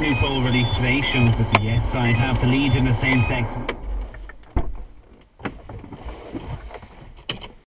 New poll released today shows that the yes side have the lead in the same-sex